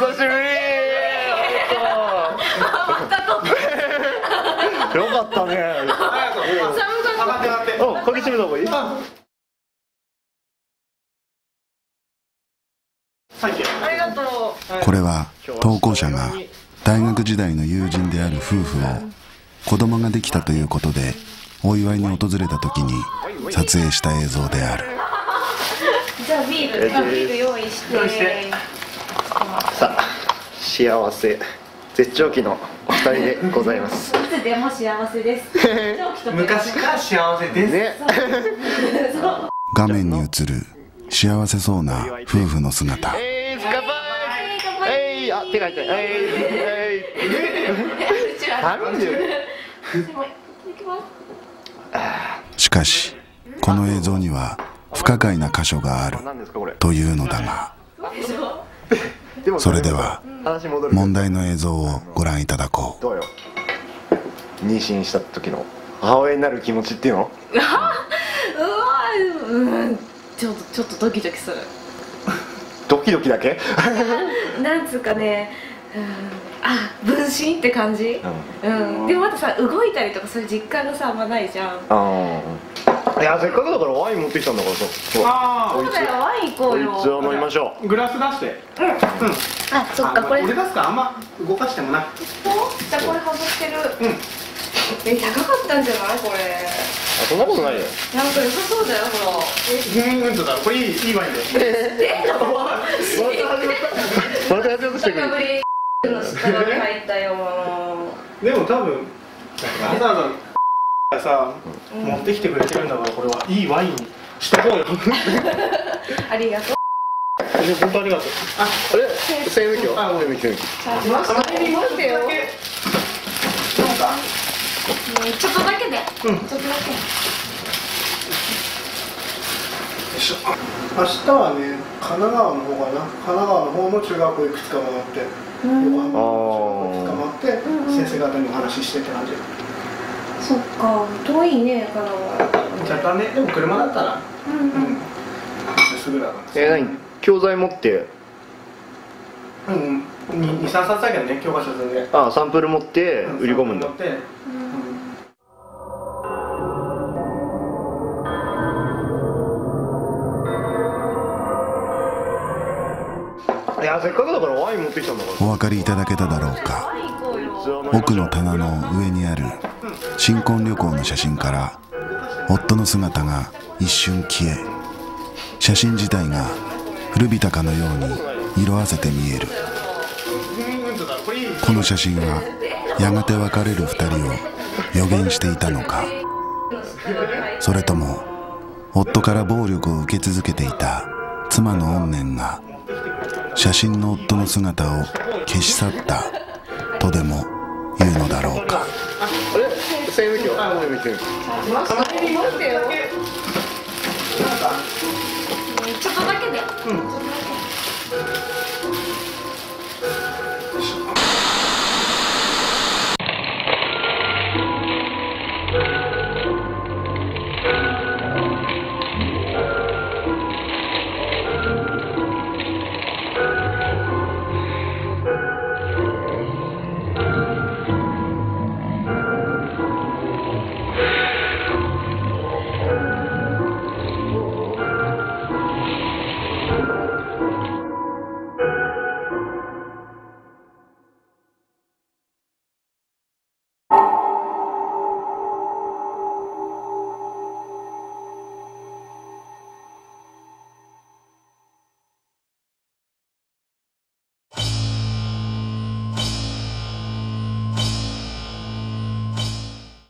久しぶりよかった。ね上がって上がってうん鍵閉めた方がいいありがとうこれは投稿者が大学時代の友人である夫婦を子供ができたということでお祝いに訪れた時に撮影した映像である。じゃあビール、あビール用意して。幸せ。絶頂期のお二人でございます。いつでも幸せです。長期と昔から幸せです。ね。画面に映る幸せそうな夫婦の姿。えい乾杯えいあ手が痛い。えいえいなんでしかしこの映像には不可解な箇所があるというのだが。それでは問題の映像をご覧いただこう。どうよ？妊娠した時の母親になる気持ちっていうの？うわうんちょっとちょっとドキドキする。ドキドキだけ？なんつうかねうんあ分身って感じ？うん。でもまたさ動いたりとかそういう実感がさあんまないじゃん。ああいやせっかくだからワイン持ってきたんだからさあそうだよワイン行ここいうよつを飲みましょあグラス出して。あそっかこれ。俺出すか。らあんま動かしてもな。じゃあこれ外してる。うん。え高かったんじゃない？これ。うあそんなことないよ。なんか良さそうだよほらうんうんとだこれいいいいワインで。またやってよくしてくる下が入ったよでも多分わざわざさ持ってきてくれてるんだからこれはいいワインにしとこうよ。ありがとう。で本当ありがとう。ああれ？あ栓抜き栓抜きちゃんと入りましたよ。なんか？うんちょっとだけで。うん。ちょっとだけ。明日はね神奈川の方かな。神奈川の方の中学校いくつか回って捕まって先生方にお話ししてって感じそっか遠いね神奈川若干ねでも車だったらう。んう。んすぐだなえ何教材持ってう。ん23冊だけどね教科書全然あサンプル持って売り込むんだ持ってせっかくだからワイン持ってきたんだから。お分かりいただけただろうか。奥の棚の上にある新婚旅行の写真から夫の姿が一瞬消え写真自体が古びたかのように色あせて見える。この写真はやがて別れる二人を予言していたのか。それとも夫から暴力を受け続けていた妻の怨念が写真の夫の姿を消し去った。とでも言うのだろうか